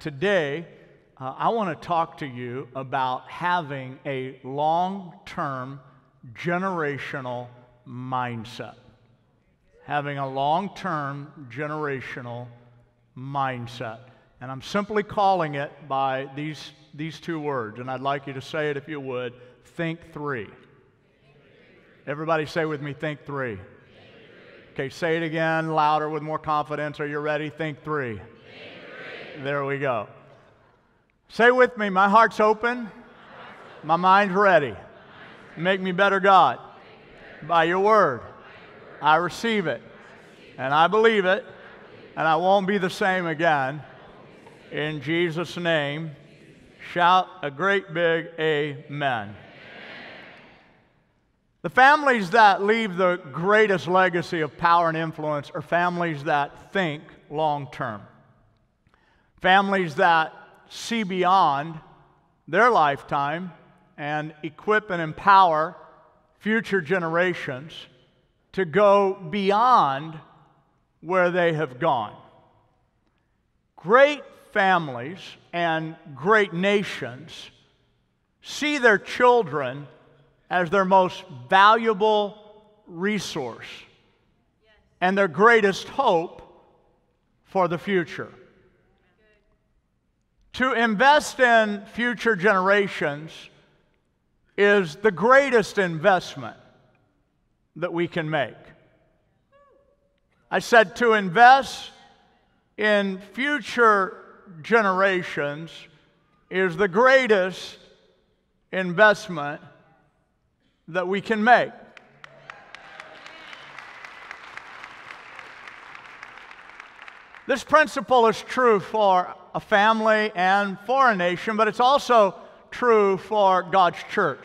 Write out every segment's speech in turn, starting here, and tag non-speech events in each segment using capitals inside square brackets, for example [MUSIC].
Today, uh, I want to talk to you about having a long term generational mindset. Having a long term generational mindset. And I'm simply calling it by these, these two words, and I'd like you to say it if you would think three. Everybody say with me, think three. Okay, say it again, louder with more confidence. Are you ready? Think three. There we go. Say with me, my heart's open, my mind's ready. Make me better, God. By your word, I receive it, and I believe it, and I won't be the same again. In Jesus' name, shout a great big amen. The families that leave the greatest legacy of power and influence are families that think long term. Families that see beyond their lifetime and equip and empower future generations to go beyond where they have gone. Great families and great nations see their children as their most valuable resource and their greatest hope for the future. To invest in future generations is the greatest investment that we can make. I said to invest in future generations is the greatest investment that we can make. This principle is true for a family and for a nation, but it's also true for God's church.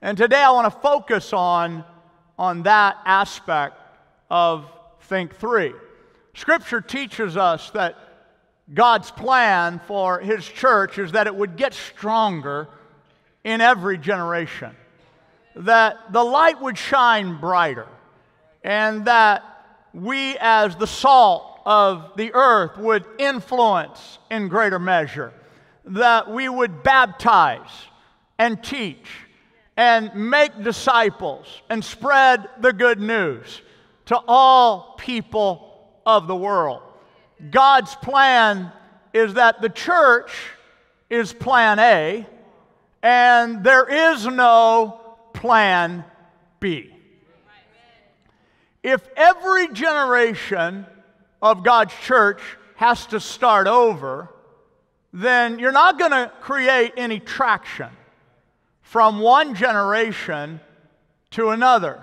And today I want to focus on, on that aspect of Think 3. Scripture teaches us that God's plan for His church is that it would get stronger in every generation, that the light would shine brighter, and that we, as the salt of the earth would influence in greater measure, that we would baptize and teach and make disciples and spread the good news to all people of the world. God's plan is that the church is plan A and there is no plan B. If every generation of God's church has to start over, then you're not going to create any traction from one generation to another.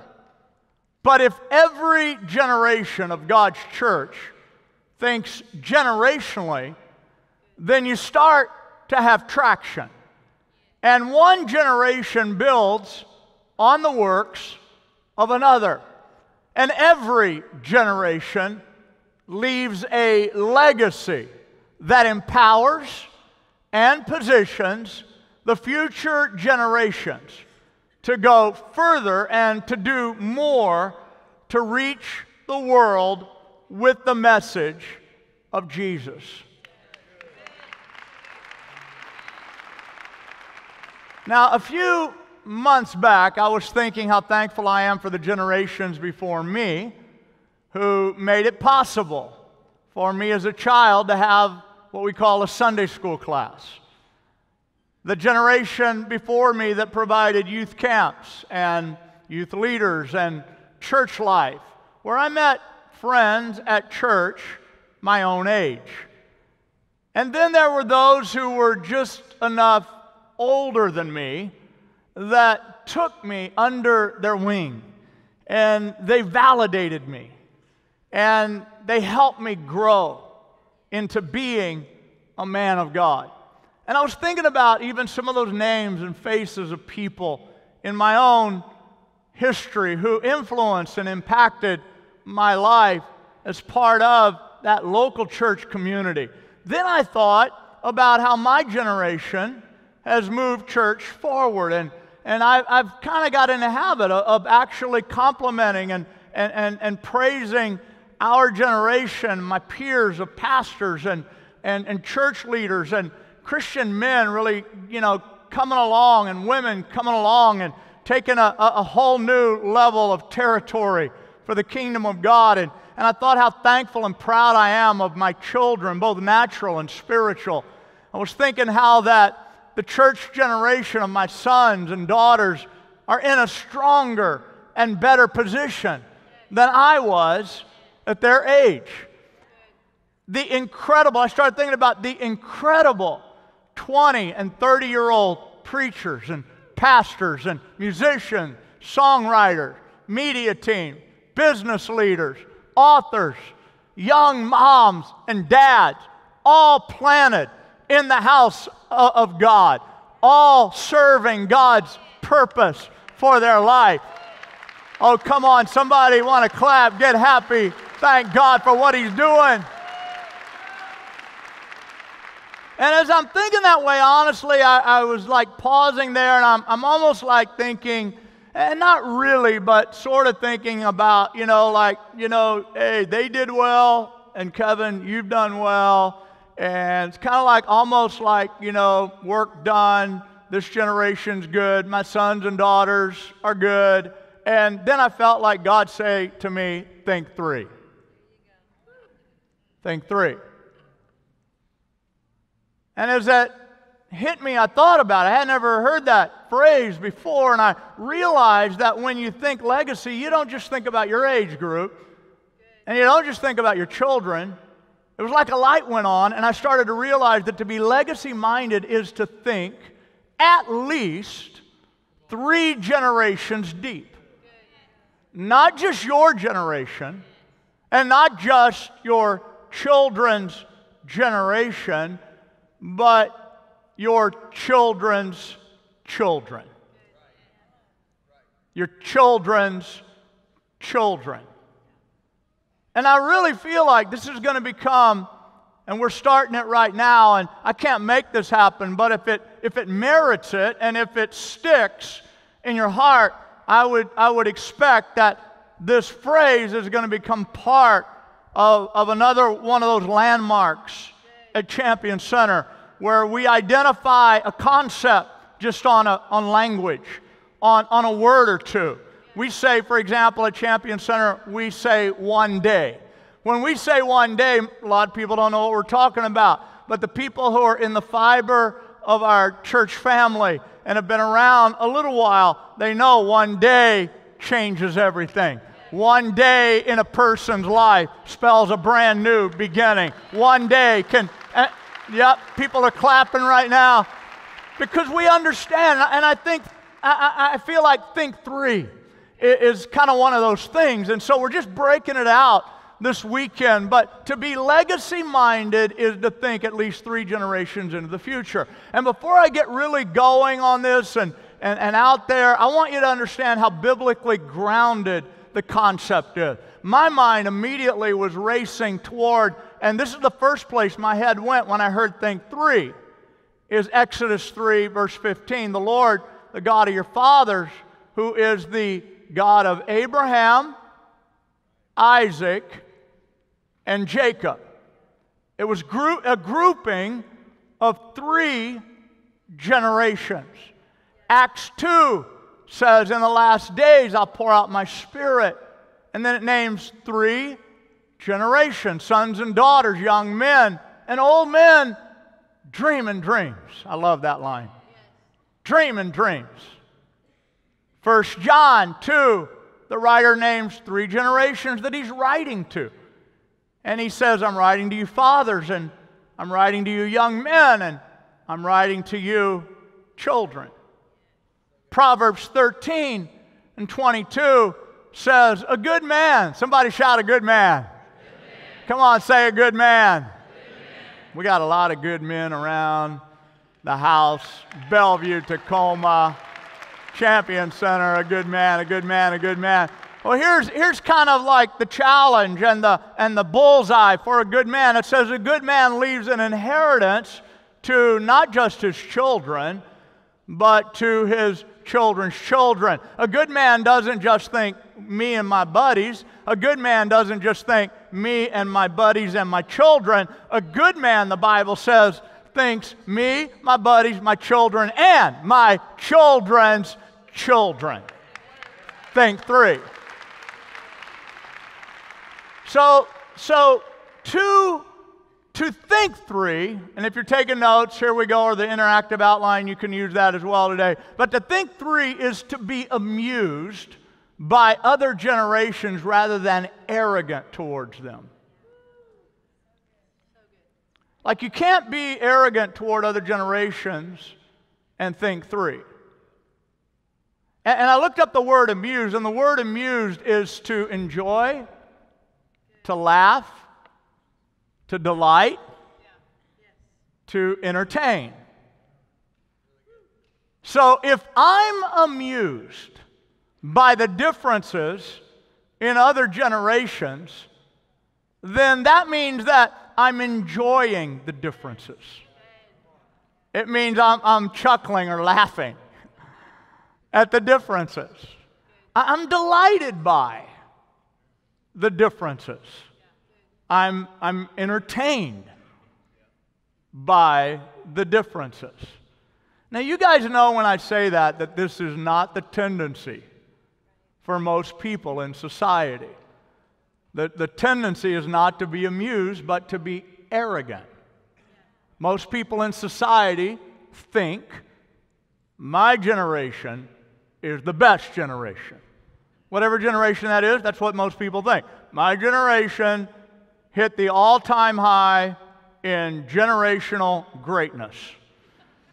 But if every generation of God's church thinks generationally, then you start to have traction. And one generation builds on the works of another. And every generation leaves a legacy that empowers and positions the future generations to go further and to do more to reach the world with the message of Jesus. Now, a few months back, I was thinking how thankful I am for the generations before me who made it possible for me as a child to have what we call a Sunday school class. The generation before me that provided youth camps and youth leaders and church life, where I met friends at church my own age. And then there were those who were just enough older than me that took me under their wing and they validated me and they helped me grow into being a man of God. And I was thinking about even some of those names and faces of people in my own history who influenced and impacted my life as part of that local church community. Then I thought about how my generation has moved church forward. And, and I, have kind of got in a habit of, of actually complimenting and, and, and, and praising our generation, my peers of pastors and and, and church leaders and Christian men really, you know, coming along and women coming along and taking a, a whole new level of territory for the kingdom of God. And, and I thought how thankful and proud I am of my children, both natural and spiritual. I was thinking how that the church generation of my sons and daughters are in a stronger and better position than I was at their age. The incredible, I started thinking about the incredible 20 and 30 year old preachers and pastors and musicians, songwriters, media team, business leaders, authors, young moms and dads, all planted in the house of God, all serving God's purpose for their life. Oh, come on, somebody want to clap, get happy, thank God for what He's doing. And as I'm thinking that way, honestly, I, I was like pausing there and I'm, I'm almost like thinking, and not really, but sort of thinking about, you know, like, you know, hey, they did well, and Kevin, you've done well. And it's kind of like almost like, you know, work done. This generation's good. My sons and daughters are good. And then I felt like God say to me, think three. Think three. And as that hit me, I thought about it. I had never heard that phrase before, and I realized that when you think legacy, you don't just think about your age group, and you don't just think about your children. It was like a light went on, and I started to realize that to be legacy minded is to think at least three generations deep. Not just your generation, and not just your children's generation but your children's children. Your children's children. And I really feel like this is going to become, and we're starting it right now, and I can't make this happen, but if it, if it merits it and if it sticks in your heart, I would, I would expect that this phrase is going to become part of, of another one of those landmarks at Champion Center where we identify a concept just on, a, on language, on, on a word or two. We say, for example, at Champion Center, we say one day. When we say one day, a lot of people don't know what we're talking about. But the people who are in the fiber of our church family and have been around a little while, they know one day changes everything. One day in a person's life spells a brand new beginning. One day can and, yep, people are clapping right now because we understand. And I think, I, I feel like Think 3 is kind of one of those things. And so we're just breaking it out this weekend. But to be legacy minded is to think at least three generations into the future. And before I get really going on this and, and, and out there, I want you to understand how biblically grounded the concept is. My mind immediately was racing toward and this is the first place my head went when I heard think three, is Exodus 3, verse 15. The Lord, the God of your fathers, who is the God of Abraham, Isaac, and Jacob. It was a grouping of three generations. Acts 2 says, In the last days I'll pour out my spirit. And then it names three generations sons and daughters, young men and old men, dreaming dreams. I love that line. Dreaming dreams. First John 2, the writer names three generations that he's writing to. And he says, I'm writing to you fathers, and I'm writing to you young men, and I'm writing to you children. Proverbs 13 and 22 says, A good man, somebody shout, a good man. Come on, say a good man. We got a lot of good men around the house, Bellevue, Tacoma, Champion Center, a good man, a good man, a good man. Well, here's, here's kind of like the challenge and the, and the bullseye for a good man. It says a good man leaves an inheritance to not just his children, but to his children's children. A good man doesn't just think me and my buddies. A good man doesn't just think me and my buddies and my children. A good man, the Bible says, thinks me, my buddies, my children, and my children's children. Think three. So, so to, to think three, and if you're taking notes, here we go, or the interactive outline, you can use that as well today. But to think three is to be amused by other generations rather than arrogant towards them. Like, you can't be arrogant toward other generations and think three. And, I looked up the word amused, and the word amused is to enjoy, to laugh, to delight, to entertain. So if I'm amused by the differences in other generations, then that means that I'm enjoying the differences. It means I'm, I'm chuckling or laughing [LAUGHS] at the differences. I'm delighted by the differences. I'm, I'm entertained by the differences. Now, you guys know when I say that, that this is not the tendency for most people in society. The, the tendency is not to be amused, but to be arrogant. Most people in society think my generation is the best generation. Whatever generation that is, that's what most people think. My generation hit the all time high in generational greatness.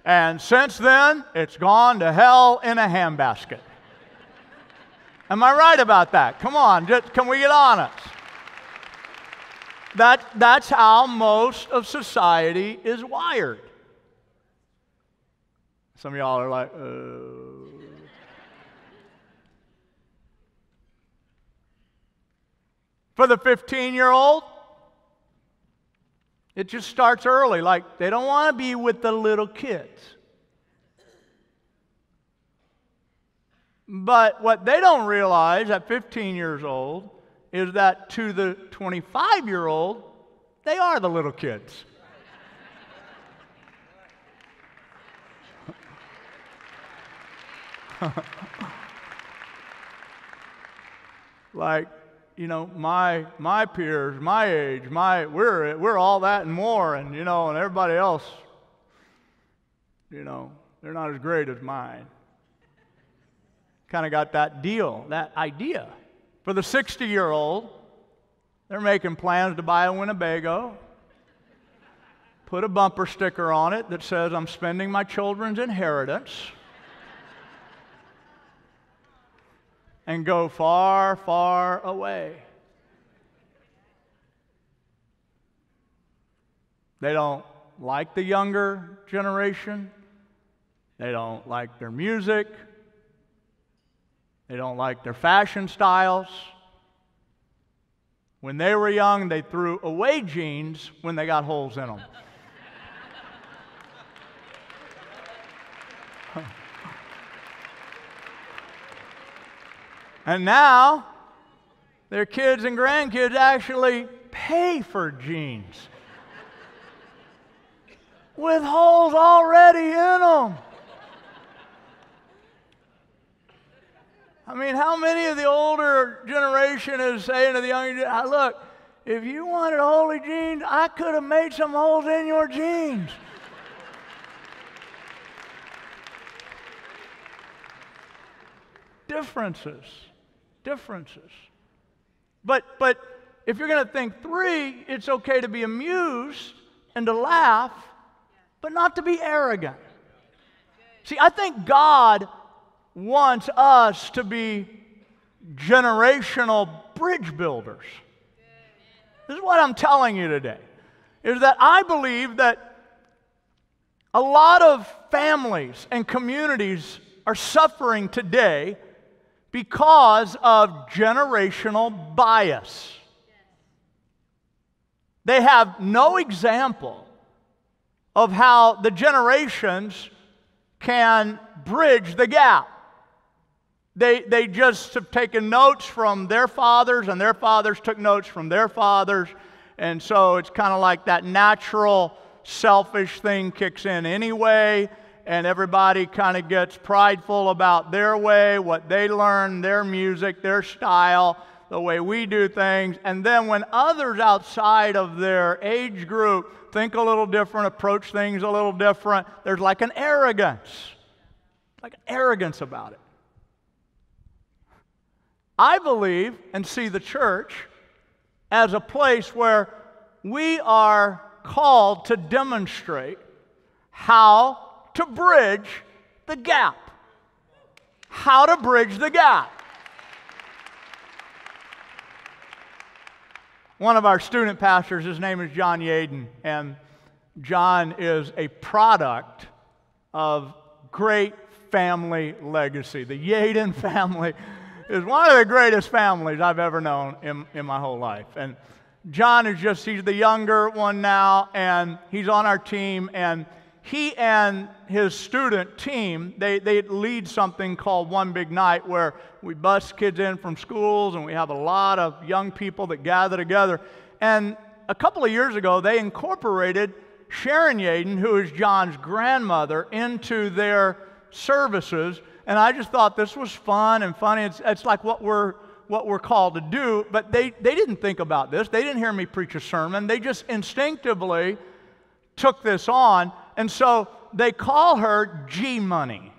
And since then, it's gone to hell in a handbasket. Am I right about that? Come on, just, can we get honest? That, that's how most of society is wired. Some of y'all are like, uh. For the 15 year old, it just starts early. Like, they don't want to be with the little kids. But what they don't realize at 15 years old is that to the 25 year old, they are the little kids. [LAUGHS] like, you know, my my peers, my age, my we're we're all that and more, and you know, and everybody else, you know, they're not as great as mine. Kind of got that deal, that idea. For the 60 year old, they're making plans to buy a Winnebago, put a bumper sticker on it that says, I'm spending my children's inheritance. And go far, far away. They don't like the younger generation. They don't like their music. They don't like their fashion styles. When they were young, they threw away jeans when they got holes in them. And now, their kids and grandkids actually pay for jeans with holes already in them. I mean, how many of the older generation is saying to the younger generation, ah, look, if you wanted holy jeans, I could have made some holes in your jeans. Differences differences. But, but if you're going to think three, it's okay to be amused and to laugh, but not to be arrogant. See, I think God wants us to be generational bridge builders. This is what I'm telling you today. Is that I believe that a lot of families and communities are suffering today because of generational bias. They have no example of how the generations can bridge the gap. They, they just have taken notes from their fathers, and their fathers took notes from their fathers. And so it's kind of like that natural, selfish thing kicks in anyway, and everybody kind of gets prideful about their way, what they learn, their music, their style, the way we do things. And then when others outside of their age group think a little different, approach things a little different, there's like an arrogance, like an arrogance about it. I believe and see the church as a place where we are called to demonstrate how to bridge the gap. How to bridge the gap. One of our student pastors, his name is John Yaden, and John is a product of great family legacy. The Yaden [LAUGHS] family is one of the greatest families I've ever known in, in my whole life. And John is just, he's the younger one now, and he's on our team. And he and his student team, they, they lead something called One Big Night, where we bus kids in from schools and we have a lot of young people that gather together. And a couple of years ago, they incorporated Sharon Yaden, who is John's grandmother, into their services and I just thought this was fun and funny. It's, it's like what we're, what we're called to do. But they, they didn't think about this. They didn't hear me preach a sermon. They just instinctively took this on. And so they call her G Money.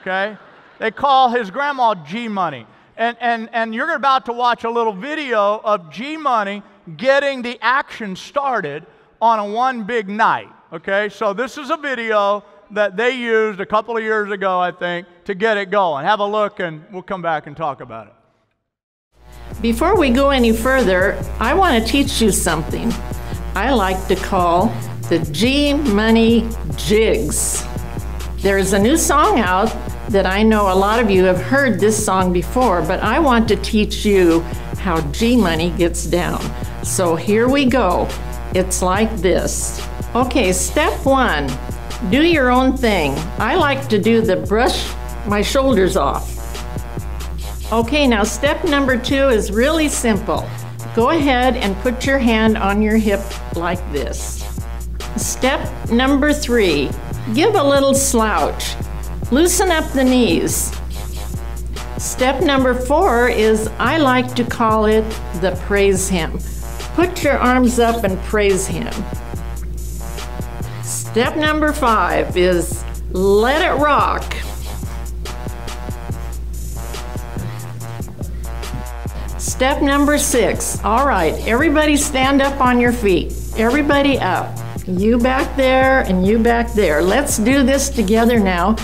Okay? they call his grandma G Money. And, and, and you're about to watch a little video of G Money getting the action started on a one big night. Okay? So this is a video that they used a couple of years ago, I think, to get it going. Have a look, and we'll come back and talk about it. Before we go any further, I want to teach you something I like to call the G Money Jigs. There's a new song out that I know a lot of you have heard this song before, but I want to teach you how G Money gets down. So here we go. It's like this. Okay, step one do your own thing. I like to do the brush my shoulders off. Okay, now step number two is really simple. Go ahead and put your hand on your hip like this. Step number three, give a little slouch. Loosen up the knees. Step number four is I like to call it the praise hymn. Put your arms up and praise him. Step number five is let it rock. Step number six. All right, everybody stand up on your feet. Everybody up. You back there and you back there. Let's do this together now.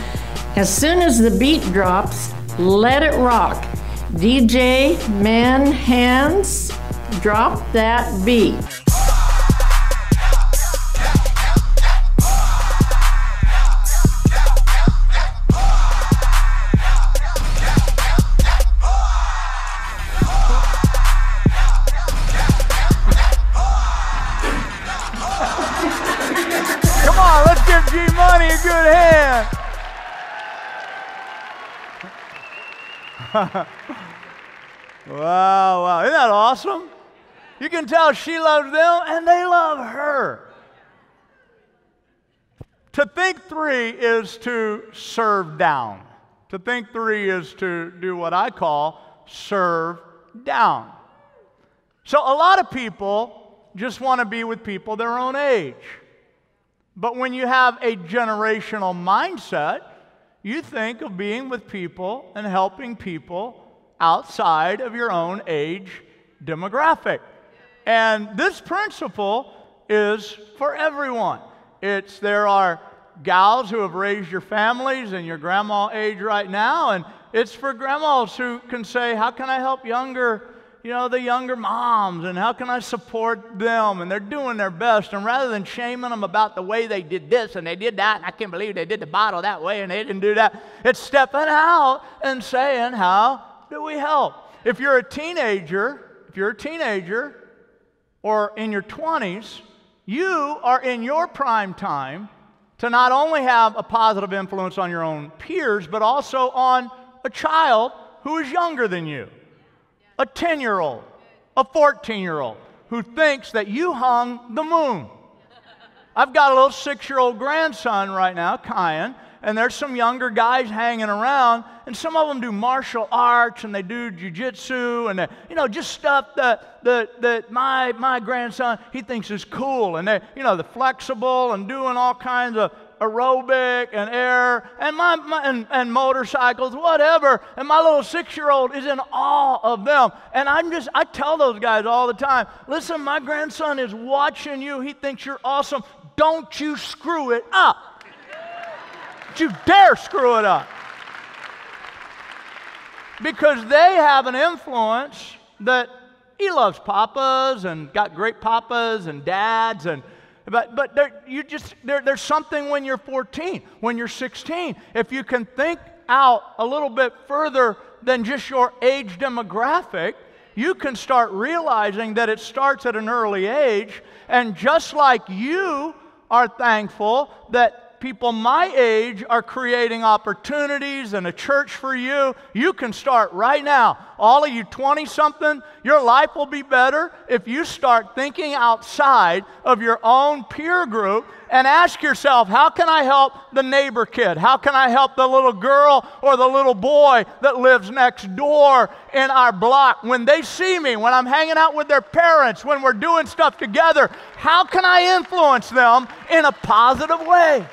As soon as the beat drops, let it rock. DJ, man, hands, drop that beat. [LAUGHS] wow, wow. Isn't that awesome? You can tell she loves them and they love her. To think three is to serve down. To think three is to do what I call serve down. So a lot of people just want to be with people their own age. But when you have a generational mindset, you think of being with people and helping people outside of your own age demographic. And this principle is for everyone. It's there are gals who have raised your families and your grandma age right now, and it's for grandmas who can say, How can I help younger you know, the younger moms and how can I support them? And they're doing their best. And rather than shaming them about the way they did this and they did that, and I can't believe they did the bottle that way and they didn't do that, it's stepping out and saying, How do we help? If you're a teenager, if you're a teenager or in your 20s, you are in your prime time to not only have a positive influence on your own peers, but also on a child who is younger than you, a 10 year old, a 14 year old, who thinks that you hung the moon. I've got a little six year old grandson right now, Kyan, and there's some younger guys hanging around, and some of them do martial arts and they do jujitsu and they, you know just stuff that, that, that my, my grandson he thinks is cool, and they you know the flexible and doing all kinds of aerobic and air and, my, my and, and motorcycles, whatever. And my little six year old is in awe of them. And I'm just, I tell those guys all the time listen, my grandson is watching you. He thinks you're awesome. Don't you screw it up. Don't you dare screw it up. Because they have an influence that he loves papas and got great papas and dads and but, but there, you just, there, there's something when you're 14, when you're 16. If you can think out a little bit further than just your age demographic, you can start realizing that it starts at an early age. And just like you are thankful that people my age are creating opportunities and a church for you. You can start right now. All of you 20 something, your life will be better if you start thinking outside of your own peer group and ask yourself, how can I help the neighbor kid? How can I help the little girl or the little boy that lives next door in our block? When they see me, when I'm hanging out with their parents, when we're doing stuff together, how can I influence them in a positive way?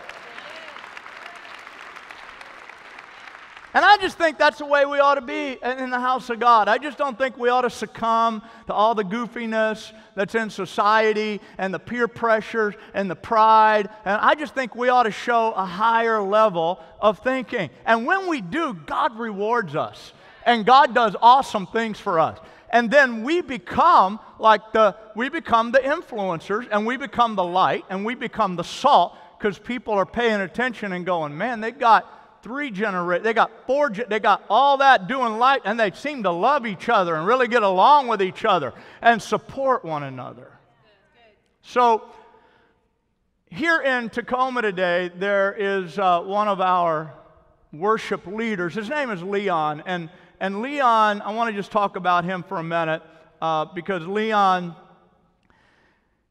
And I just think that's the way we ought to be in the house of God. I just don't think we ought to succumb to all the goofiness that's in society and the peer pressures and the pride. And I just think we ought to show a higher level of thinking. And when we do, God rewards us. And God does awesome things for us. And then we become like the we become the influencers and we become the light and we become the salt because people are paying attention and going, man, they got three generations, they got four, they got all that doing light, and they seem to love each other and really get along with each other and support one another. So, here in Tacoma today, there is uh, one of our worship leaders. His name is Leon. And, and Leon, I want to just talk about him for a minute uh, because Leon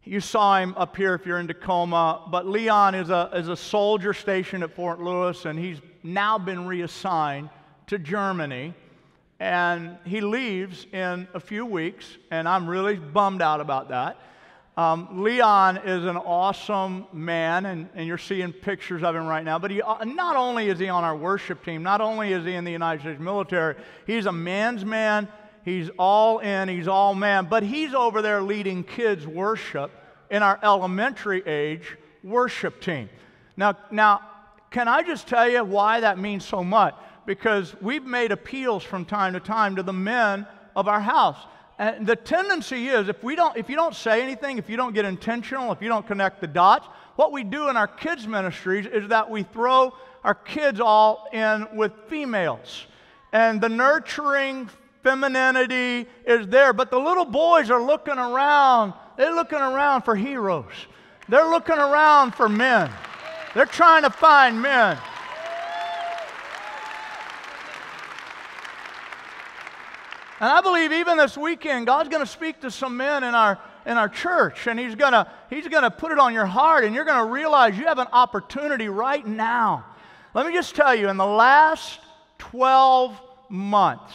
you saw him up here if you're in Tacoma, but Leon is a, is a soldier stationed at Fort Lewis, and he's now been reassigned to Germany. And he leaves in a few weeks, and I'm really bummed out about that. Um, Leon is an awesome man, and, and you're seeing pictures of him right now. But he, uh, not only is he on our worship team, not only is he in the United States military, he's a man's man He's all in, he's all man, but he's over there leading kids' worship in our elementary age worship team. Now, now, can I just tell you why that means so much? Because we've made appeals from time to time to the men of our house. And the tendency is if we don't if you don't say anything, if you don't get intentional, if you don't connect the dots, what we do in our kids ministries is that we throw our kids all in with females. And the nurturing femininity is there. But the little boys are looking around. They're looking around for heroes. They're looking around for men. They're trying to find men. And I believe even this weekend, God's going to speak to some men in our, in our church, and He's going to He's going to put it on your heart, and you're going to realize you have an opportunity right now. Let me just tell you, in the last 12 months,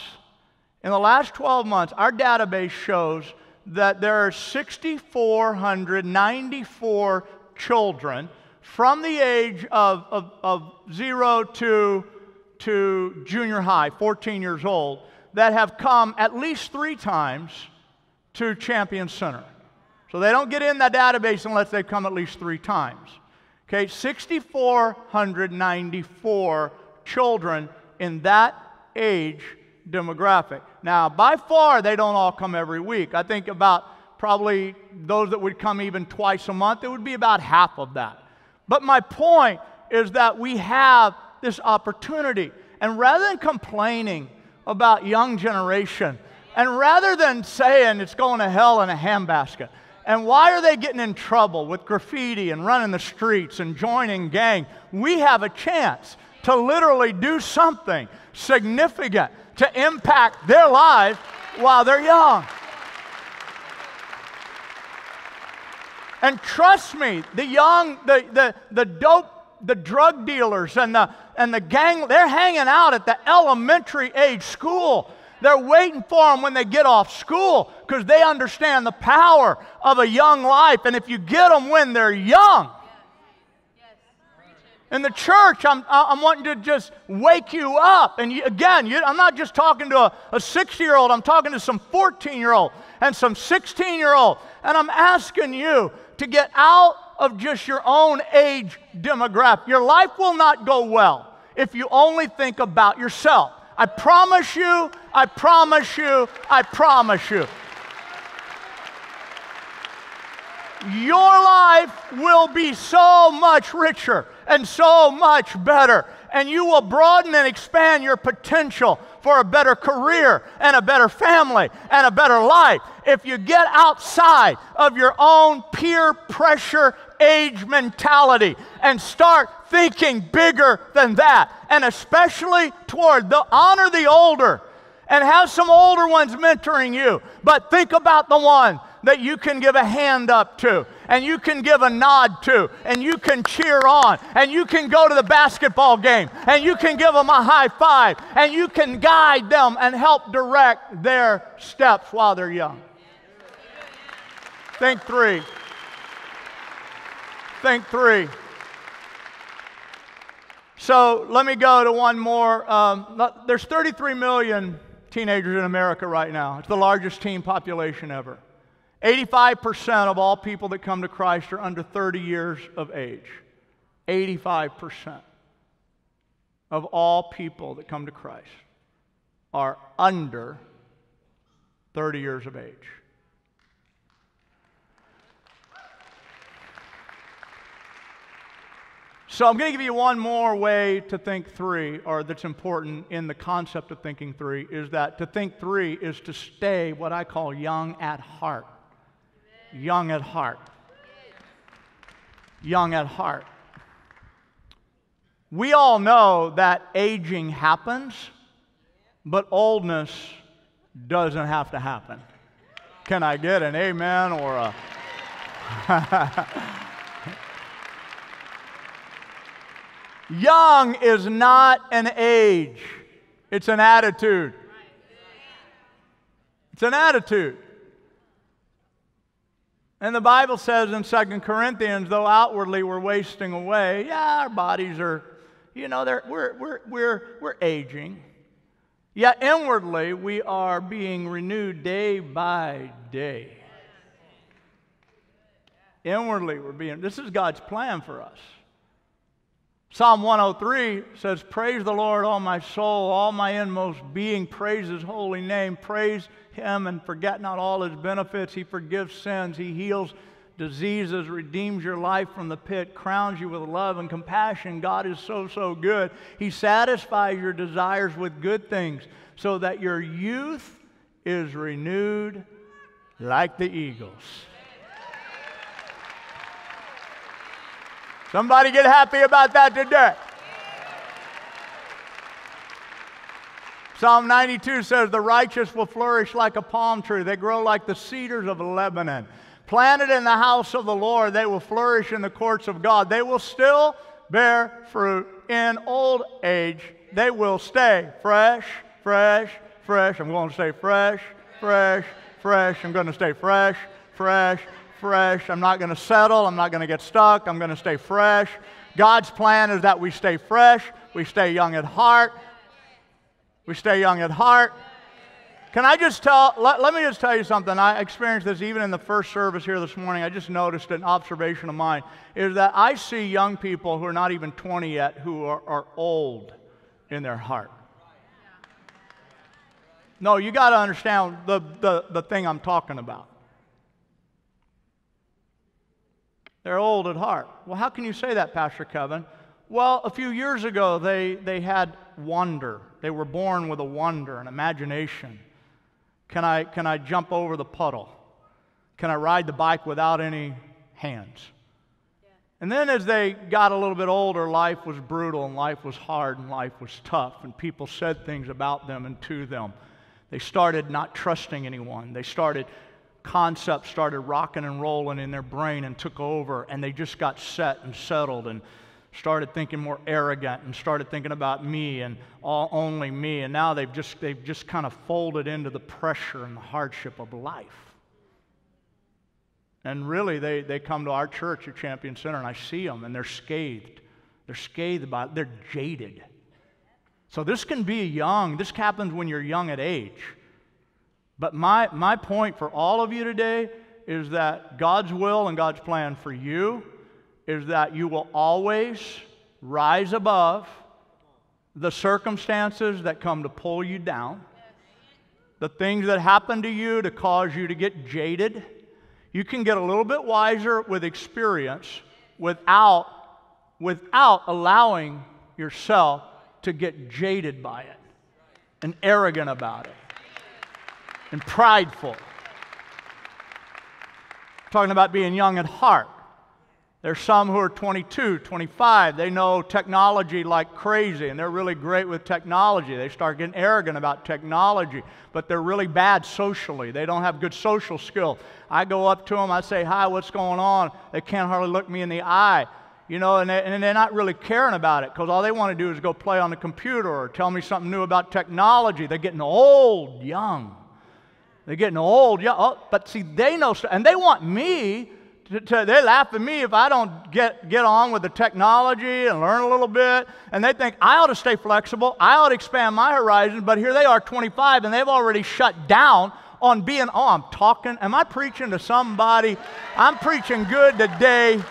in the last 12 months, our database shows that there are 6,494 children from the age of, of, of zero to, to junior high, 14 years old, that have come at least three times to Champion Center. So they don't get in that database unless they've come at least three times. Okay, 6,494 children in that age demographic. Now, by far, they don't all come every week. I think about probably those that would come even twice a month, it would be about half of that. But my point is that we have this opportunity. And rather than complaining about young generation, and rather than saying it's going to hell in a handbasket, and why are they getting in trouble with graffiti and running the streets and joining gang? We have a chance to literally do something significant to impact their life while they're young. And trust me, the young, the, the, the dope, the drug dealers and the, and the gang, they're hanging out at the elementary age school. They're waiting for them when they get off school because they understand the power of a young life. And if you get them when they're young, in the church, I'm, I'm wanting to just wake you up. And you, again, you, I'm not just talking to a 60 year old, I'm talking to some 14 year old and some 16 year old. And I'm asking you to get out of just your own age demographic. Your life will not go well if you only think about yourself. I promise you, I promise you, I promise you. Your life will be so much richer and so much better, and you will broaden and expand your potential for a better career and a better family and a better life if you get outside of your own peer pressure age mentality and start thinking bigger than that. And especially toward the honor the older and have some older ones mentoring you. But think about the one that you can give a hand up to, and you can give a nod to, and you can cheer on, and you can go to the basketball game, and you can give them a high five, and you can guide them and help direct their steps while they're young. Think three. Think three. So let me go to one more. Um, there's 33 million teenagers in America right now. It's the largest teen population ever. 85% of all people that come to Christ are under 30 years of age. 85% of all people that come to Christ are under 30 years of age. So I'm going to give you one more way to think three, or that's important in the concept of thinking three, is that to think three is to stay what I call young at heart. Young at heart. Young at heart. We all know that aging happens, but oldness doesn't have to happen. Can I get an amen or a. [LAUGHS] Young is not an age, it's an attitude. It's an attitude. And the Bible says in Second Corinthians, though outwardly we're wasting away, yeah, our bodies are, you know, we're, we're, we're, we're aging. Yet inwardly we are being renewed day by day. Inwardly we're being, this is God's plan for us. Psalm 103 says, Praise the Lord, all my soul, all my inmost being, praise his holy name. Praise him and forget not all his benefits. He forgives sins, he heals diseases, redeems your life from the pit, crowns you with love and compassion. God is so, so good. He satisfies your desires with good things so that your youth is renewed like the eagles. Somebody get happy about that today. Psalm 92 says, The righteous will flourish like a palm tree. They grow like the cedars of Lebanon. Planted in the house of the Lord, they will flourish in the courts of God. They will still bear fruit in old age. They will stay fresh, fresh, fresh. I'm going to stay fresh, fresh, fresh. I'm going to stay fresh, fresh, fresh. I'm not going to settle. I'm not going to get stuck. I'm going to stay fresh. God's plan is that we stay fresh, we stay young at heart. We stay young at heart. Can I just tell, let, let, me just tell you something. I experienced this even in the first service here this morning. I just noticed an observation of mine is that I see young people who are not even 20 yet who are, are old in their heart. No, you got to understand the, the, the thing I'm talking about. They're old at heart. Well, how can you say that, Pastor Kevin? Well, a few years ago, they, they had wonder. They were born with a wonder, an imagination. Can I, can I jump over the puddle? Can I ride the bike without any hands? And then as they got a little bit older, life was brutal and life was hard and life was tough, and people said things about them and to them. They started not trusting anyone. They started, concepts started rocking and rolling in their brain and took over, and they just got set and settled and started thinking more arrogant and started thinking about me and all, only me. And now they've just, they've just kind of folded into the pressure and the hardship of life. And really, they, they come to our church at Champion Center, and I see them, and they're scathed. They're scathed by it, they're jaded. So this can be young, this happens when you're young at age. But my, my point for all of you today is that God's will and God's plan for you is that you will always rise above the circumstances that come to pull you down, the things that happen to you to cause you to get jaded. You can get a little bit wiser with experience without, without allowing yourself to get jaded by it and arrogant about it and prideful. Talking about being young at heart. There's some who are 22, 25. They know technology like crazy, and they're really great with technology. They start getting arrogant about technology, but they're really bad socially. They don't have good social skill. I go up to them, I say, Hi, what's going on? They can't hardly look me in the eye. You know, and, they, and they're not really caring about it because all they want to do is go play on the computer or tell me something new about technology. They're getting old, young. They're getting old, young. Oh, but see, they know, and they want me to. they laugh at me if I don't get, get on with the technology and learn a little bit. And they think I ought to stay flexible, I ought to expand my horizons. But here they are, 25, and they've already shut down on being, oh, I'm talking. Am I preaching to somebody? I'm preaching good today.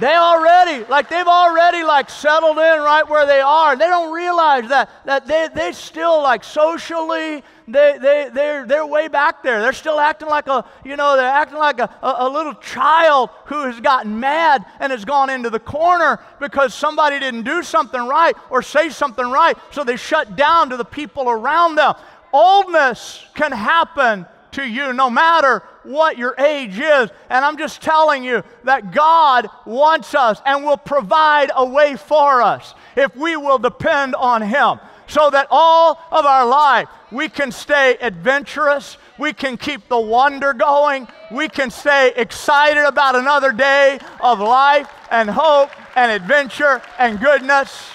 They already, like they've already like settled in right where they are. They don't realize that, that they, they still like socially, they, they, they're, they're way back there. They're still acting like a, you know, they're acting like a, a, a little child who has gotten mad and has gone into the corner because somebody didn't do something right or say something right. So they shut down to the people around them. Oldness can happen to you no matter what your age is. And I'm just telling you that God wants us and will provide a way for us if we will depend on Him. So that all of our life we can stay adventurous, we can keep the wonder going, we can stay excited about another day of life and hope and adventure and goodness.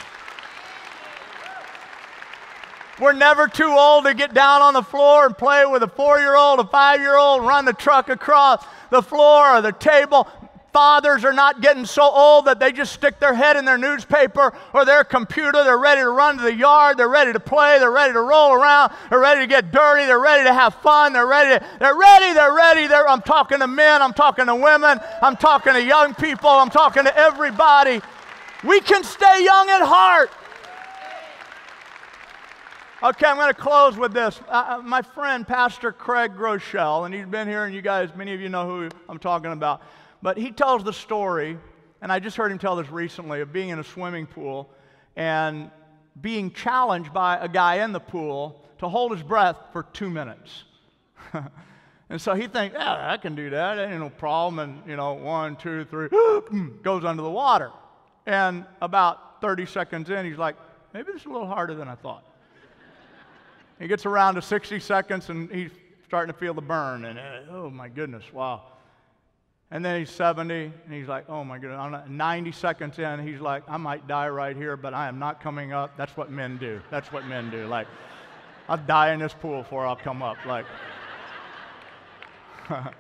We're never too old to get down on the floor and play with a four year old, a five year old, run the truck across the floor or the table. Fathers are not getting so old that they just stick their head in their newspaper or their computer. They're ready to run to the yard. They're ready to play. They're ready to roll around. They're ready to get dirty. They're ready to have fun. They're ready. To, they're ready. They're ready. They're, I'm talking to men. I'm talking to women. I'm talking to young people. I'm talking to everybody. We can stay young at heart. Okay, I'm going to close with this. Uh, uh, my friend, Pastor Craig Groeschel, and he's been here, and you guys, many of you know who I'm talking about. But he tells the story, and I just heard him tell this recently, of being in a swimming pool and being challenged by a guy in the pool to hold his breath for two minutes. [LAUGHS] and so he thinks, yeah, I can do that. Ain't no problem. And, you know, one, two, three, [GASPS] goes under the water. And about 30 seconds in, he's like, maybe this is a little harder than I thought. He gets around to 60 seconds and he's starting to feel the burn. And uh, oh my goodness, wow. And then he's 70 and he's like, oh my goodness. 90 seconds in, he's like, I might die right here, but I am not coming up. That's what men do. That's what men do. Like, [LAUGHS] I'll die in this pool before I'll come up. Like, [LAUGHS]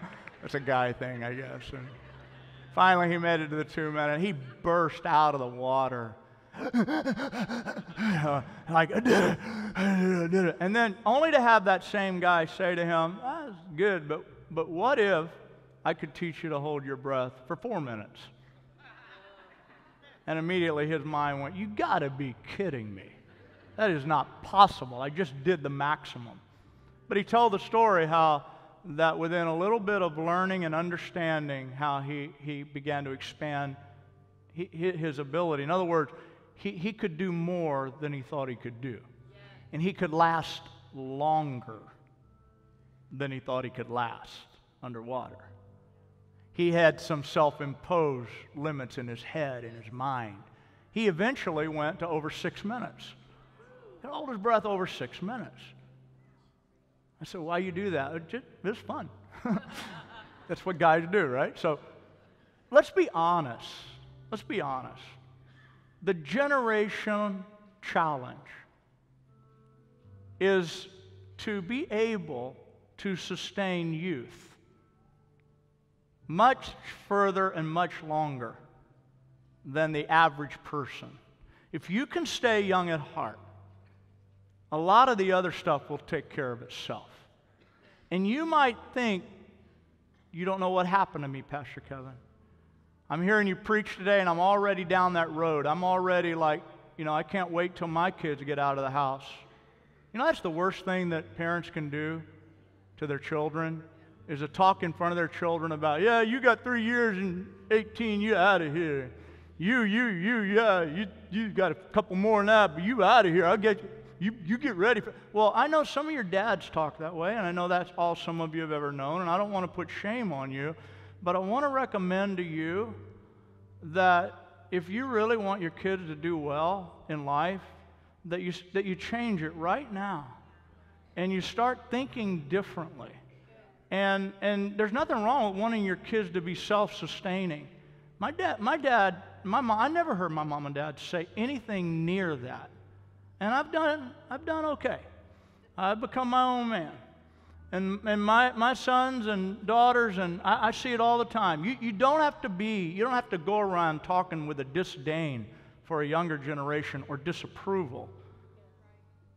it's a guy thing, I guess. And finally, he made it to the two minutes. He burst out of the water [LAUGHS] like. [LAUGHS] And then only to have that same guy say to him, that's good, but, but what if I could teach you to hold your breath for four minutes? And immediately his mind went, You gotta be kidding me. That is not possible. I just did the maximum. But he told the story how that within a little bit of learning and understanding, how he, he began to expand his ability. In other words, he, he could do more than he thought he could do. And he could last longer than he thought he could last underwater. he had some self imposed limits in his head, in his mind. He eventually went to over six minutes. He hold his breath over six minutes. I said, Why you do that? It just, it's fun. [LAUGHS] That's what guys do, right? So let's be honest. Let's be honest. The generation challenge is to be able to sustain youth much further and much longer than the average person. If you can stay young at heart, a lot of the other stuff will take care of itself. And you might think, you don't know what happened to me, Pastor Kevin. I'm hearing you preach today and I'm already down that road. I'm already like, you know, I can't wait till my kids get out of the house. You know, that's the worst thing that parents can do to their children is to talk in front of their children about, yeah, you got three years and 18, you out of here. You, you, you, yeah, you, you got a couple more than that, but you out of here. I'll get you. You, you get ready for well i know some of your dads talk that way and i know that's all some of you have ever known and i don't want to put shame on you but i want to recommend to you that if you really want your kids to do well in life that you, that you change it right now and you start thinking differently and, and there's nothing wrong with wanting your kids to be self sustaining. My dad, my dad, my mom, I never heard my mom and dad say anything near that. And I've done, I've done okay. I've become my own man. And, and my, my sons and daughters, and I, I see it all the time. You, you don't have to be, you don't have to go around talking with a disdain for a younger generation or disapproval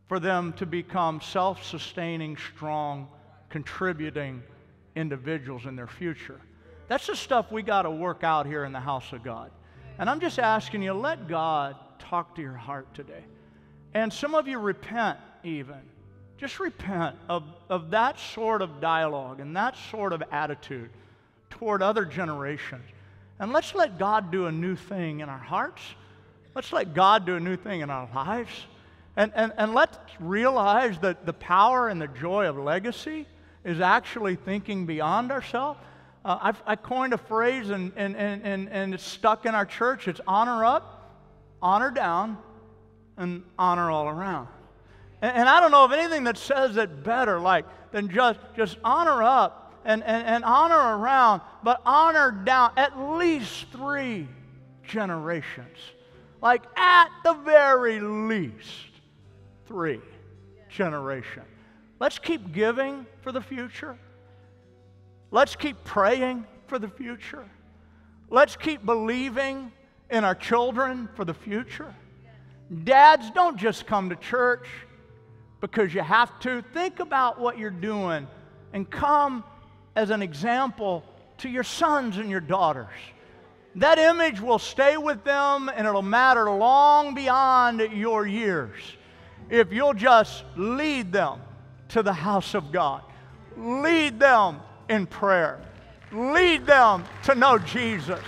for them to become self sustaining, strong contributing individuals in their future. That's the stuff we got to work out here in the house of God. And I'm just asking you, let God talk to your heart today. And some of you repent even. Just repent of, of that sort of dialogue and that sort of attitude toward other generations. And let's let God do a new thing in our hearts. Let's let God do a new thing in our lives. And, and, and let's realize that the power and the joy of legacy is actually thinking beyond ourselves. Uh, I coined a phrase and, and, and, and it's stuck in our church. It's honor up, honor down, and honor all around. And, and I don't know of anything that says it better like than just, just honor up and, and, and honor around, but honor down at least three generations. Like at the very least, three generations. Let's keep giving for the future. Let's keep praying for the future. Let's keep believing in our children for the future. Dads, don't just come to church because you have to. Think about what you're doing and come as an example to your sons and your daughters. That image will stay with them and it'll matter long beyond your years if you'll just lead them to the house of God. Lead them in prayer. Lead them to know Jesus.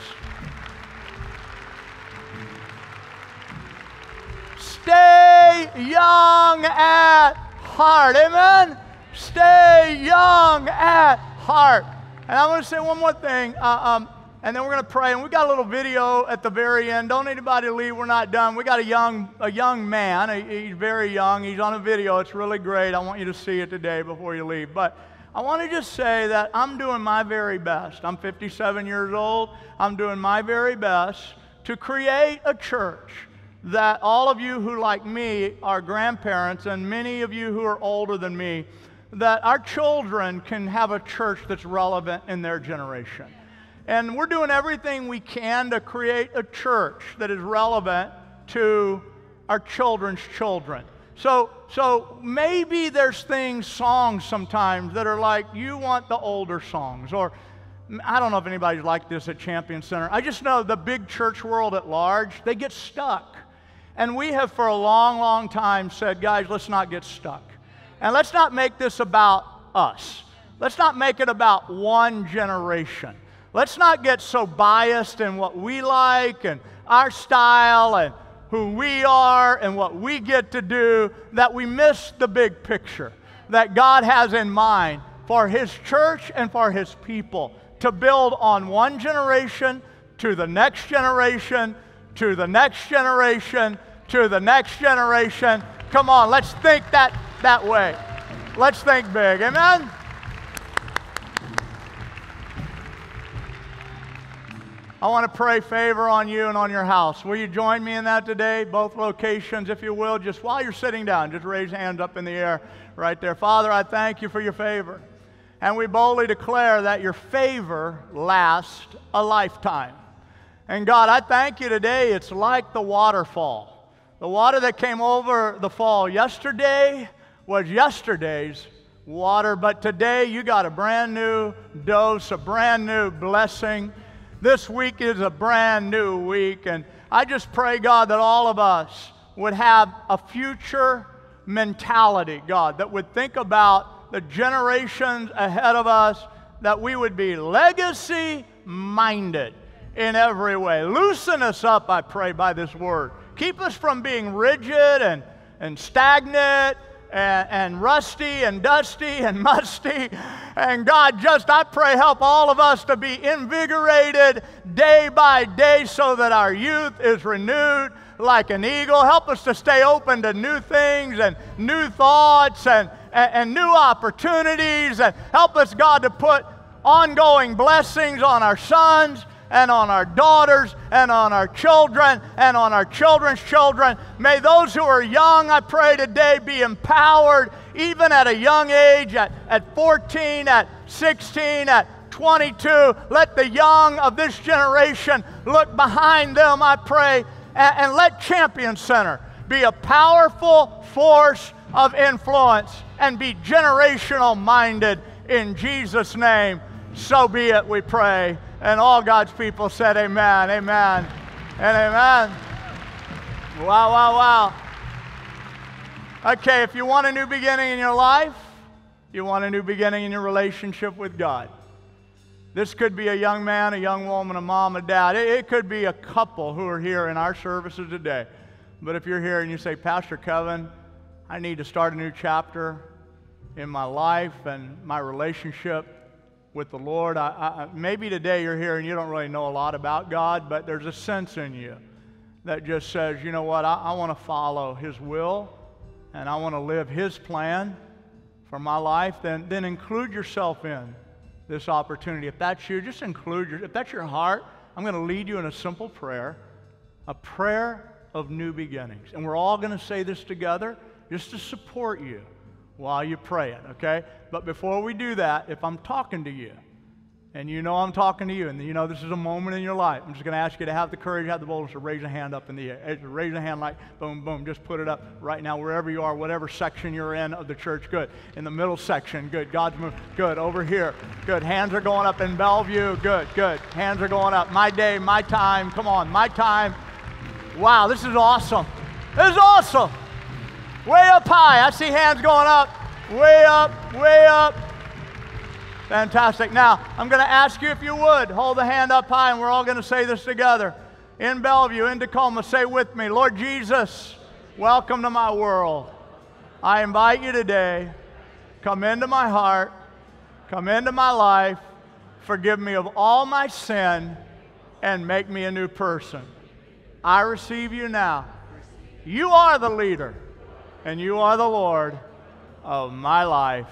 Stay young at heart. Amen? Stay young at heart. And I want to say one more thing. Uh, um, and then we're going to pray. And we got a little video at the very end. Don't anybody leave. We're not done. We got a young, a young man. He's very young. He's on a video. It's really great. I want you to see it today before you leave. But I want to just say that I'm doing my very best. I'm 57 years old. I'm doing my very best to create a church that all of you who, like me, are grandparents, and many of you who are older than me, that our children can have a church that's relevant in their generation. And we're doing everything we can to create a church that is relevant to our children's children. So, so maybe there's things, songs sometimes that are like you want the older songs, or I don't know if anybody's like this at Champions Centre. I just know the big church world at large, they get stuck. And we have for a long, long time said, guys, let's not get stuck. And let's not make this about us. Let's not make it about one generation. Let's not get so biased in what we like and our style and who we are and what we get to do that we miss the big picture that God has in mind for His church and for His people to build on one generation to the next generation to the next generation to the next generation. Come on, let's think that that way. Let's think big. Amen. I want to pray favor on you and on your house. Will you join me in that today? Both locations, if you will. Just while you're sitting down, just raise hands up in the air right there. Father, I thank you for your favor. And we boldly declare that your favor lasts a lifetime. And God, I thank you today. It's like the waterfall. The water that came over the fall yesterday was yesterday's water, but today you got a brand new dose, a brand new blessing. This week is a brand new week, and I just pray, God, that all of us would have a future mentality, God, that would think about the generations ahead of us, that we would be legacy minded in every way. Loosen us up, I pray, by this word. Keep us from being rigid and, and stagnant and, and rusty and dusty [LAUGHS] and musty. And God, just I pray, help all of us to be invigorated day by day so that our youth is renewed like an eagle. Help us to stay open to new things and new thoughts and, and, and new opportunities. And help us, God, to put ongoing blessings on our sons and on our daughters and on our children and on our children's children. May those who are young, I pray today, be empowered even at a young age, at, at 14, at 16, at 22. Let the young of this generation look behind them, I pray, and, and let Champions Centre be a powerful force of influence and be generational minded in Jesus' name. So be it, we pray. And all God's people said, Amen, amen, and amen. Wow, wow, wow. Okay, if you want a new beginning in your life, you want a new beginning in your relationship with God. This could be a young man, a young woman, a mom, a dad. It, it, could be a couple who are here in our services today. But if you're here and you say, Pastor Kevin, I need to start a new chapter in my life and my relationship with the Lord. I, I, maybe today you're here and you don't really know a lot about God, but there's a sense in you that just says, you know what, I, I want to follow His will and I want to live His plan for my life. Then, then include yourself in this opportunity. If that's you, just include your, if that's your heart, I'm going to lead you in a simple prayer, a prayer of new beginnings. And we're all going to say this together just to support you while you pray it, okay? But before we do that, if I'm talking to you, and you know I'm talking to you, and you know this is a moment in your life, I'm just going to ask you to have the courage, have the boldness to raise a hand up in the air. Raise a hand like boom, boom. Just put it up right now, wherever you are, whatever section you're in of the church. Good. In the middle section, good. God's move. Good. Over here, good. Hands are going up in Bellevue. Good, good. Hands are going up. My day, my time. Come on, my time. Wow, this is awesome. This is awesome. Way up high. I see hands going up. Way up, way up. Fantastic. Now, I'm going to ask you if you would hold the hand up high, and we're all going to say this together. In Bellevue, in Tacoma, say with me Lord Jesus, welcome to my world. I invite you today, come into my heart, come into my life, forgive me of all my sin, and make me a new person. I receive you now. You are the leader and you are the Lord of my life.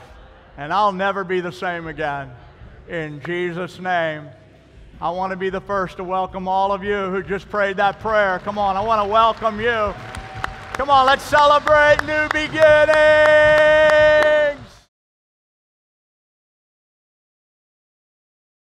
And I'll never be the same again. In Jesus' name. I want to be the first to welcome all of you who just prayed that prayer. Come on, I want to welcome you. Come on, let's celebrate new beginning.